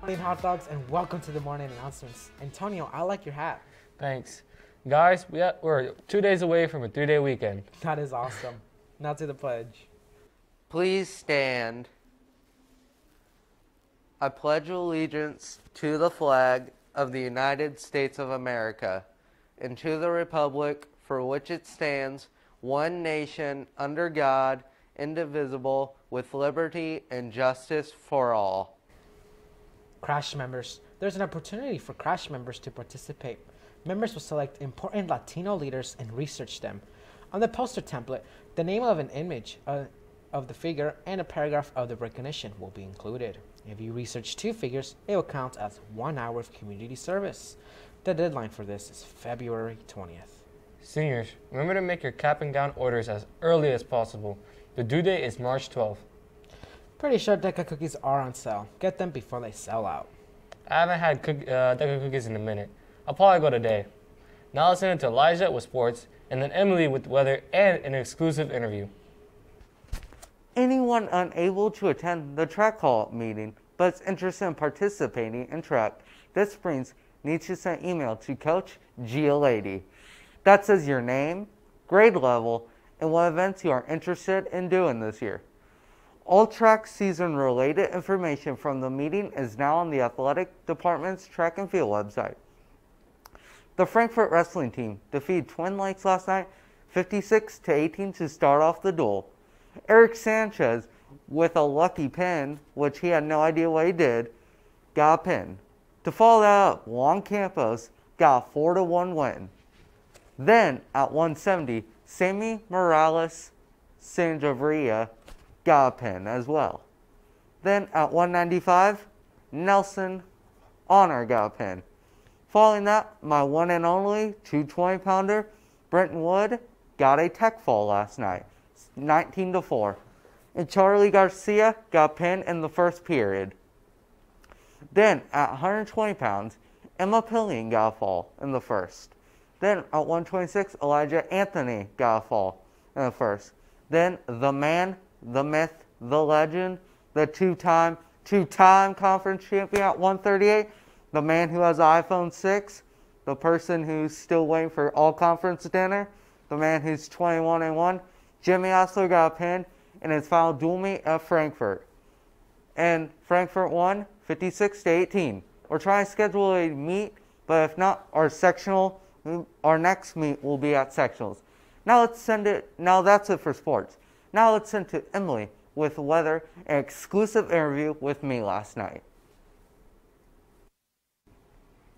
Morning hot dogs and welcome to the morning announcements. Antonio, I like your hat. Thanks. Guys, we are, we're two days away from a three day weekend. That is awesome. now to the pledge. Please stand. I pledge allegiance to the flag of the United States of America and to the republic for which it stands, one nation, under God, indivisible, with liberty and justice for all. Crash members. There's an opportunity for Crash members to participate. Members will select important Latino leaders and research them. On the poster template, the name of an image uh, of the figure and a paragraph of the recognition will be included. If you research two figures, it will count as one hour of community service. The deadline for this is February 20th. Seniors, remember to make your cap and gown orders as early as possible. The due date is March 12th. Pretty sure Deca cookies are on sale. Get them before they sell out. I haven't had cook, uh, Deca cookies in a minute. I'll probably go today. Now listen to Elijah with sports, and then Emily with weather and an exclusive interview. Anyone unable to attend the track hall meeting but is interested in participating in track this spring needs to send email to Coach Giolady. That says your name, grade level, and what events you are interested in doing this year. All track season related information from the meeting is now on the athletic department's track and field website. The Frankfort wrestling team defeated Twin Lakes last night 56 to 18 to start off the duel. Eric Sanchez with a lucky pin, which he had no idea what he did, got a pin. To follow that up, Juan Campos got a 4 to 1 win. Then at 170, Sammy Morales Sanjavria got a pin as well. Then at 195, Nelson Honor got a pin. Following that, my one and only 220 pounder, Brenton Wood, got a tech fall last night, 19 to 4. And Charlie Garcia got a pin in the first period. Then at 120 pounds, Emma Pillion got a fall in the first. Then at 126, Elijah Anthony got a fall in the first. Then the man the myth, the legend, the two-time two-time conference champion at 138, the man who has an iPhone 6, the person who's still waiting for all conference dinner, the man who's 21 and 1. Jimmy Osler got a pin in his final dual meet at Frankfort. And Frankfort won 56 to 18. We're trying to schedule a meet, but if not, our sectional, our next meet will be at sectionals. Now let's send it. Now that's it for sports. Now let's send to Emily with weather an exclusive interview with me last night.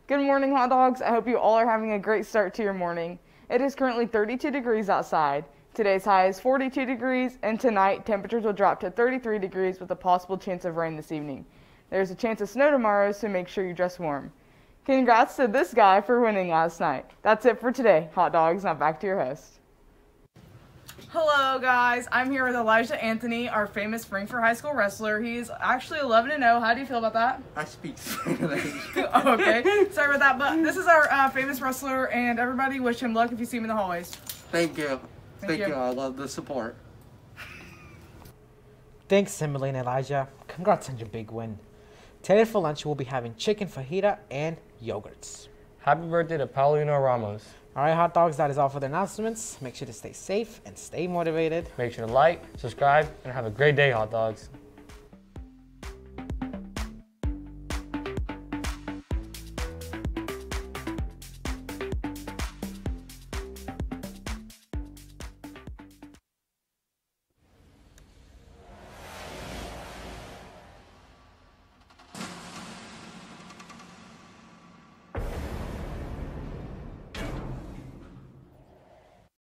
Good morning, hot dogs. I hope you all are having a great start to your morning. It is currently 32 degrees outside. Today's high is 42 degrees, and tonight temperatures will drop to 33 degrees with a possible chance of rain this evening. There's a chance of snow tomorrow, so make sure you dress warm. Congrats to this guy for winning last night. That's it for today, hot dogs. Now back to your host. Hello, guys. I'm here with Elijah Anthony, our famous Frankfort High School wrestler. He's actually 11 to 0. How do you feel about that? I speak oh, okay. Sorry about that, but this is our uh, famous wrestler, and everybody wish him luck if you see him in the hallways. Thank you. Thank Thank, you. you. I love the support. Thanks, Emily and Elijah. Congrats on your big win. Today for lunch, we'll be having chicken fajita and yogurts. Happy birthday to Paulino Ramos. All right, hot dogs, that is all for the announcements. Make sure to stay safe and stay motivated. Make sure to like, subscribe, and have a great day, hot dogs.